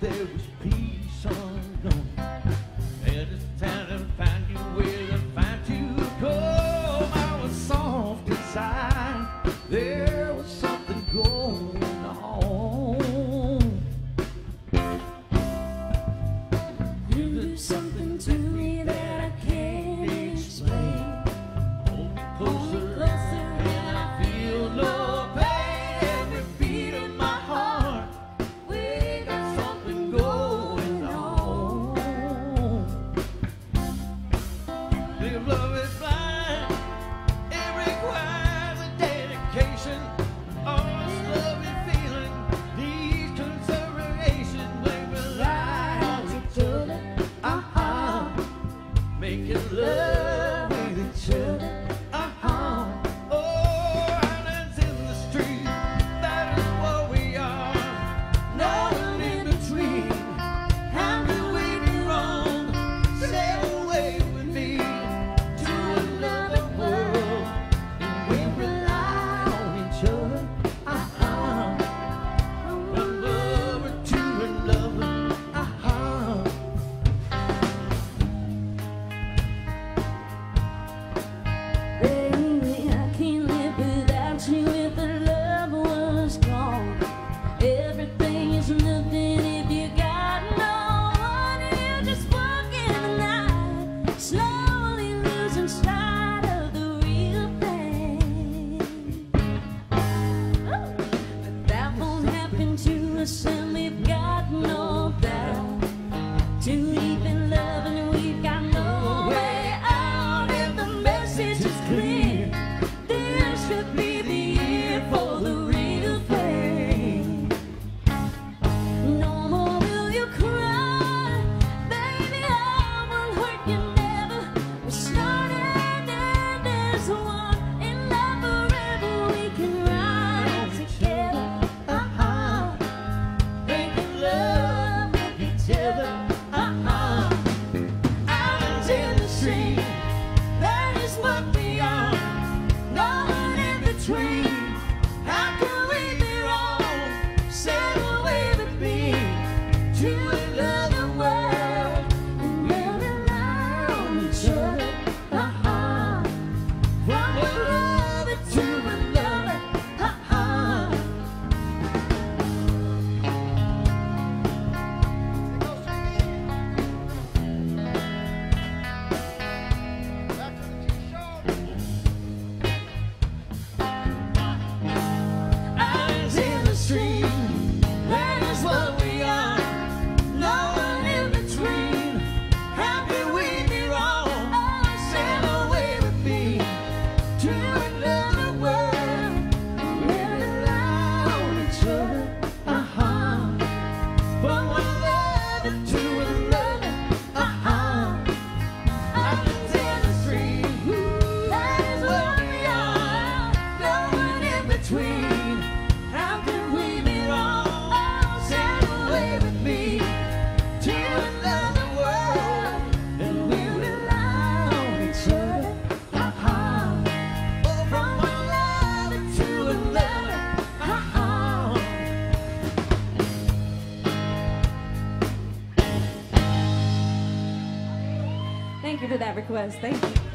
there was peace. making love with each other. to us and we've got no doubt. to even Thank you for that request. Thank you.